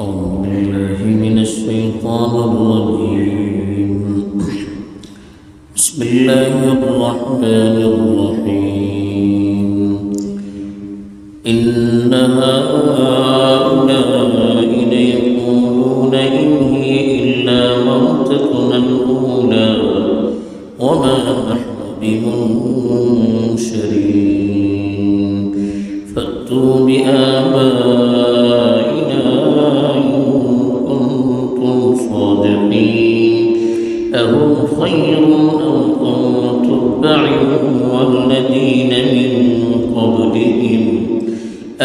أعوذ بالله من الشيطان الرجيم. بسم الله الرحمن الرحيم. إن هؤلاء ليقولون إن هي إلا موتتنا الأولى وما بمنشرين. فأتوا بآبائنا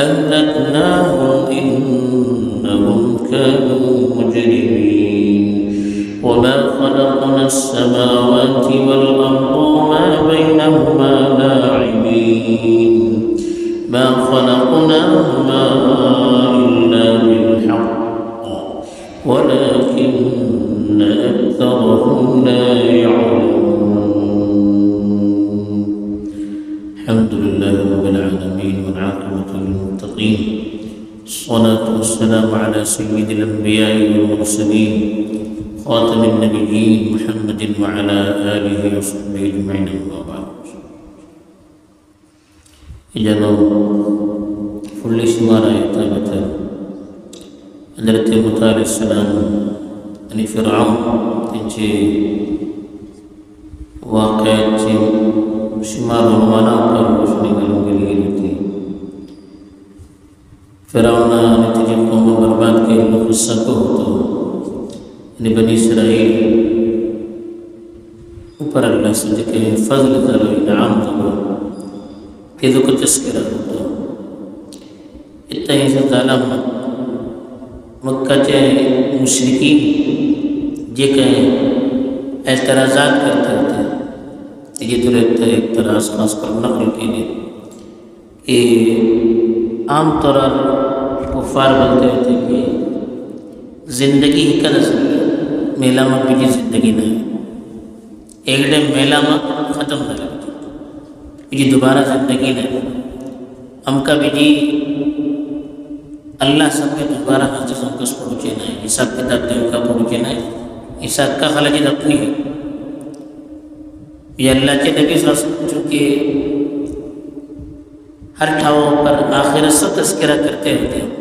أهلكناهم إنهم كانوا مجرمين وما خلقنا السماوات والأرض وما بينهما لاعبين ما خلقناهما إلا بالحق ولكن والعاقبة للمتقين الصلاة والسلام على سيد الأنبياء والمرسلين خاتم النبيين محمد وعلى آله وصحبه أجمعين أما بعد. إجابة كل إسمارة يتابة حضرت موسى السلام أن فرعون تنجي واقعتي تنجي وأنا أقرب سکو تو یعنی بنی اسرائیل، اوپر اللہ سے کے فضل کرو انعام کرو دو کو تذکرہ ہوتا اتنا ہی سے تعالیٰ مکہ کے مشرقین جے کہیں اعتراضات کرتے تھے یہ تو رہتا ہے اعتراض خاص کر نقل کے لیے کہ عام طرح کفار بنتے ہوتے ہیں زندگی ہی کا نظریہ میلا مپی کی زندگی نہیں ایک ڈیم میلا مپ ختم کر جی دوبارہ زندگی نہیں۔ ہم کا بھی جی اللہ سب کے دوبارہ ہر چیز ہم کو پہنچے نہیں کے کتاب دیو کا پہنچے نہیں حساب کا خلجت اپنی ہے۔ یہ اللہ کے نبی صلی اللہ علیہ وسلم چونکہ ہر ٹھاؤں پر آخر سب تذکرہ کرتے ہوتے ہیں۔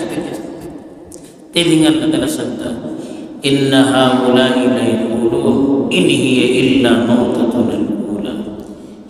Telinga adalah sabda. Inna haulai la yaqulun in hiya illa mautatun al-ula.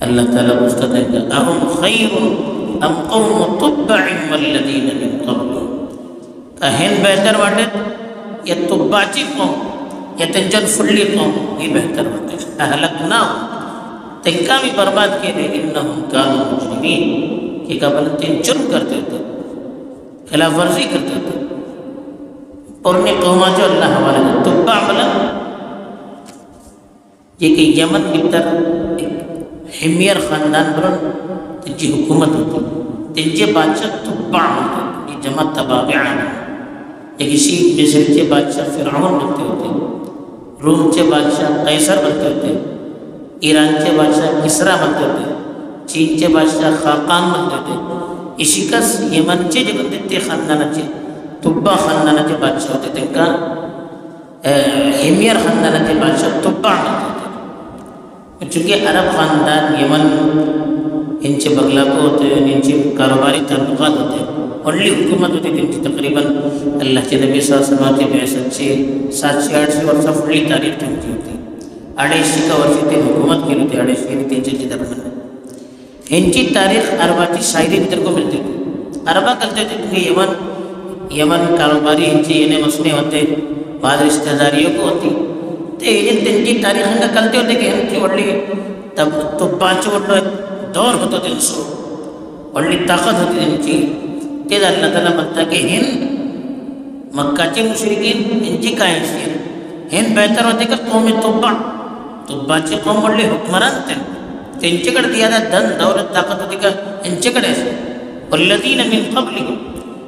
اللہ تعالیٰ پوچھتا ہے کہ اہم خیر ام قوم تبع والذین من قبل؟ اہن بہتر واٹت یا تباچی جی قوم یا تنجن فلی قوم؟ یہ بہتر واٹت اہلکنا تنکا بھی برباد کے لیے انہم کانو مجرمین۔ کہ قبل تین جرم کرتے تھے، خلاف ورزی کرتے تھے۔ اور انہیں قومہ جو اللہ حوالہ تبع ملا یہ کہ یمن کی طرح حمیر خاندان برن حکومت حكومت ہوتی تنجي بادشاہ تبع ہوتی یہ جمع تبابعان یا کسی مصر کے بادشاہ فرعون بنتے ہوتے روم کے بادشاہ قیسر بنتے ہوتے ایران کے بادشاہ کسرا بنتے ہوتے چین کے بادشاہ خاقان بنتے ہوتے اسی کا یمن کے جگہ خاندان خاندانات تبا خاندانات بادشاہ ہوتے ہیں. خاندان کے بادشاہ تبا ہوتے چونکہ عرب خاندان یمن بغلا کوکومت ہوتی تم کی تقریباً اللہ کے نبی سا سب سات سے سات سے آٹھ سی وی تاریخ ہوتی۔ اڑ حکومت کے یعنی ان کی تاریخ اربا کی شاید ملتی۔ تھی عربہ کرتے ہوتی یمن یمن کاروباری یعنی مسلم ہوتے بعد داریوں کو ہوتی۔ ایک دن کی تاریخ ہنگا کلتے ہوتے کہ ہم کی وڑلی تب تو پانچ وڑلی دور ہوتا دن سو وڑلی طاقت ہوتی دن کی۔ تیز اللہ تعالیٰ بنتا کہ ہن مکہ چی مشرقین ان کی کائیں سے ہن بہتر ہوتے کہ قوم تبا تبا چی قوم وڑلی حکمران تن تین چکڑ دیا تھا دن دولت، طاقت ہوتی کہ ان چکڑے سے والذین من قبلہم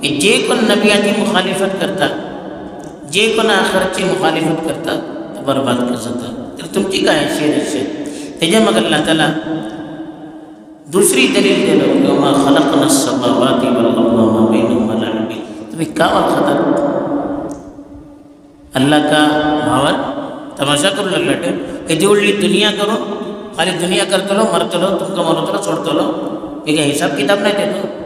کہ جے کن نبیاتی مخالفت کرتا، جے کن آخرت مخالفت کرتا، تو برباد کر سکتا۔ تو تم کی کہا ہے، شیر۔ سے تجھے مگر اللہ تعالیٰ دوسری دلیل دے لو کہ وما خلقنا السماوات والارض وما بينهما لاعبين تو یہ کیا خطر اللہ کا بھاور تماشا کر لو لٹے کہ جو لی دنیا کرو، خالی دنیا کرتے لو مرتے لو تم کا مرتے لو چھوڑتے لو یہ حساب کتاب نہیں دے دیتے؟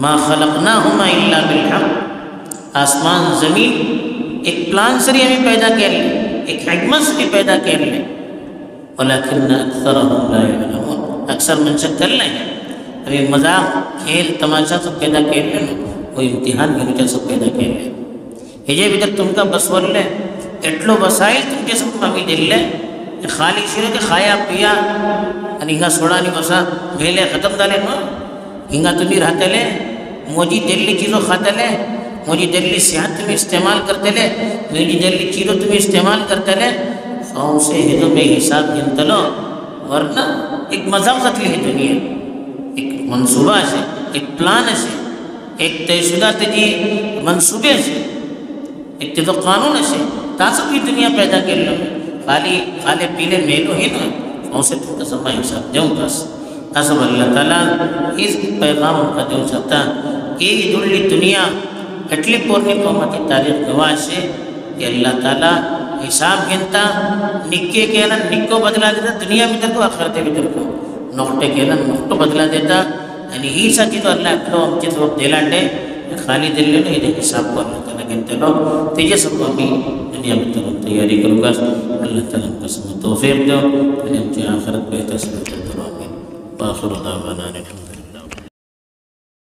ما خلقناہما اللہ بالحق. آسمان، زمین، ایک پلان سے ہی ہمیں پیدا کر لیں ایک حکمت سے پیدا کر لیں ولیکن اکثر ہم لا یعلمون۔ اکثر منشق کر لیں۔ ابھی مذاق، کھیل، تماشا سب پیدا کر لیں۔ وہ امتحان بھی کر سب پیدا کر لیں۔ ہجے جب ادھر تم کا بسور لیں اٹلو وسائل تم کے سب ممی دل لیں خالی شروع کے خایا پیا یعنی انہیں سوڑا نہیں بسا میلے ختم دالے ماں۔ انہیں تمہیں رہتے لیں۔ موجی دلی چیزوں کھاتے لے موجی دلی صحت میں استعمال کرتے لے میری دلی چیزوں تمہیں استعمال کرتے لے فاؤں سے ہدو میں حساب گنت لو ورنہ ایک مذہب قتل ہے دنیا۔ ایک منصوبہ سے، ایک پلان سے، ایک طے شدہ تجی منصوبے سے، ایک تو قانون سے تاسب کی دنیا پیدا کر لو۔ خالی خالے پیلے میلو ہی نہ فاؤں سے تو سب حساب دیوں کس تاسب اللہ تعالیٰ اس پیغام کا دیوں سکتا۔ عید الدنیا એટલી પૂરની કોમતી તારીખ ગવાશે કે અલ્લાહ તાલા حساب گنتا نکے کے نا نکو بدلا دیتا دنیا بھی تر کو آخرت بھی کو کے بدلا دیتا یعنی ہی تو اللہ اکلو ہم چیز وقت خالی دل حساب کو اللہ تعالیٰ گنتے لو تیجے سب کو دنیا بھی تیاری کرو گا اللہ تعالیٰ ہم توفیق دو ہم آخرت اللہ بنانے